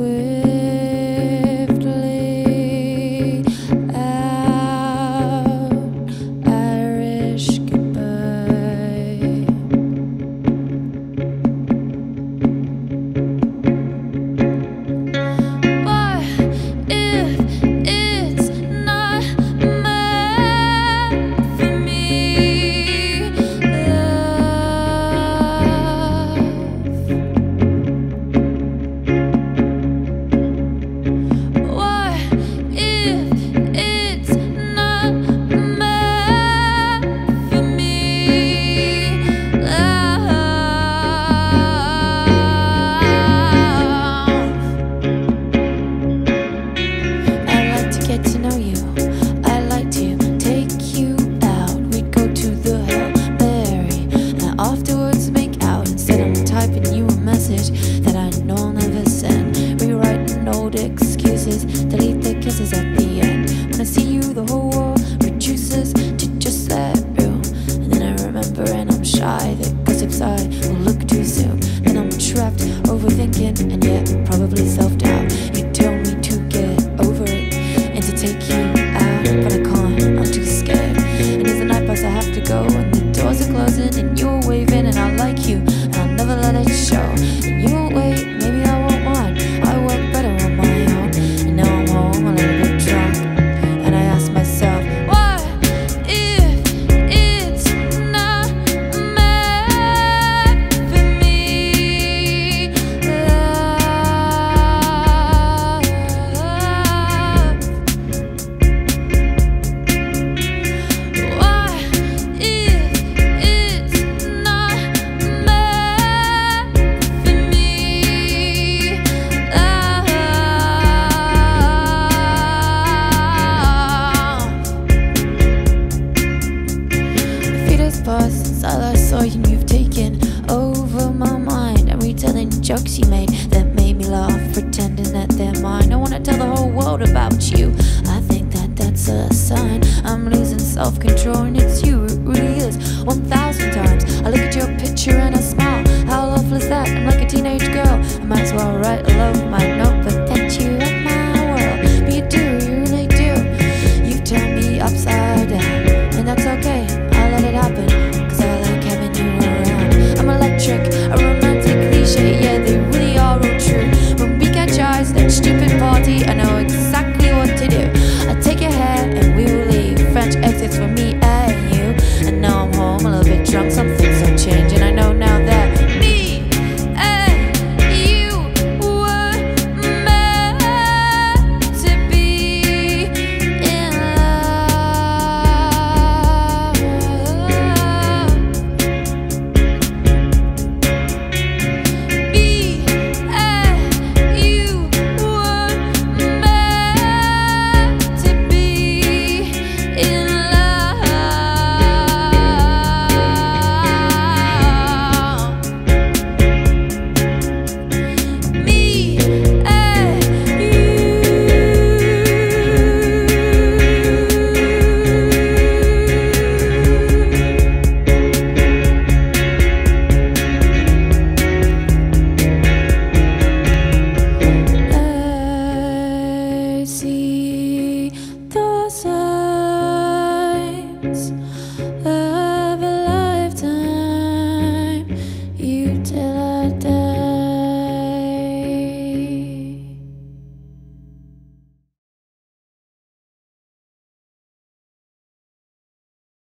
away. old excuses. Delete the kisses at the end. When I see you, the whole world reduces to just that room. And then I remember and I'm shy that gossips I will look past since I last saw you and you've taken over my mind. I'm retelling jokes you made that made me laugh, pretending that they're mine. I wanna tell the whole world about you. I think that that's a sign. I'm losing self control and it's you, it really is. 1,000 times I look at your picture and I smile. How awful is that? I'm like a teenage girl. I might as well write a love my